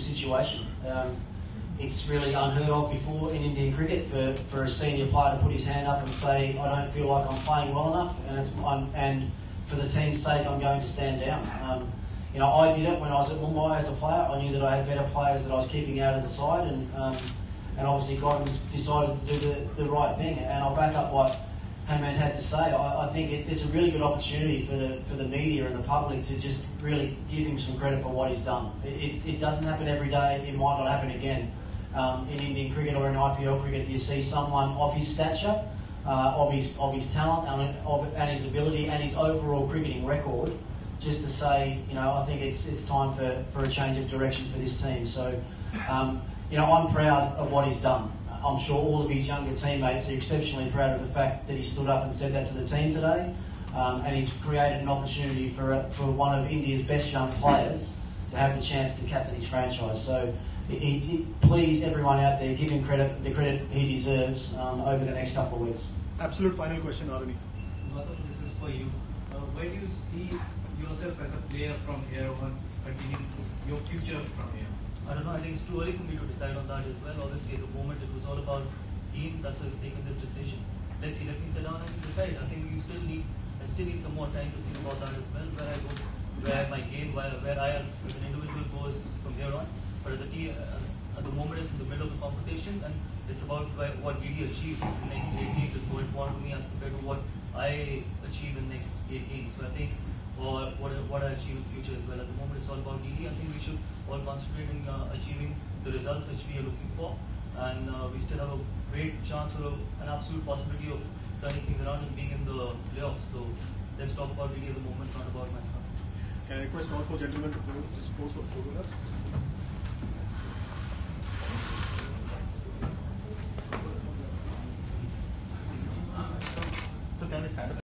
this situation. Um, it's really unheard of before in Indian cricket for, for a senior player to put his hand up and say, I don't feel like I'm playing well enough, and it's I'm, and for the team's sake, I'm going to stand down. Um, you know, I did it when I was at Mumbai as a player. I knew that I had better players that I was keeping out of the side, and um, and obviously Gautam's decided to do the, the right thing. And I'll back up what Hemant had to say. I, I think it, it's a really good opportunity for the for the media and the public to just really give him some credit for what he's done. It, it, it doesn't happen every day. It might not happen again. Um, in Indian cricket or in IPL cricket, you see someone of his stature, uh, of his of his talent, and, of, and his ability, and his overall cricketing record, just to say, you know, I think it's it's time for, for a change of direction for this team. So, um, you know, I'm proud of what he's done. I'm sure all of his younger teammates are exceptionally proud of the fact that he stood up and said that to the team today, um, and he's created an opportunity for a, for one of India's best young players to have the chance to captain his franchise. So he, he, please, everyone out there, give him credit, the credit he deserves um, over the next couple of weeks. Absolute final question, Arani. Madhav, this is for you. Uh, where do you see yourself as a player from here on, continuing your future from here? I don't know. I think it's too early for me to decide on that as well. Obviously, at the moment it was all about team. That's why I've taken this decision. Let's see. Let me sit down and decide. I think we still need. I still need some more time to think about that as well. Where I go, where my game, where, where I as, an individual goes from here on. But at the team, uh, at the moment, it's in the middle of the competition, and it's about what DD achieves in the next eight games is more important to me as compared to what I achieve in the next eight games. So I think or what, what I achieve future as well. At the moment, it's all about DD. I think we should all concentrate in uh, achieving the results which we are looking for, and uh, we still have a great chance or a, an absolute possibility of turning things around and being in the playoffs. So let's talk about DD at the moment, not about myself. Can I request all four gentlemen to just pose for photographs?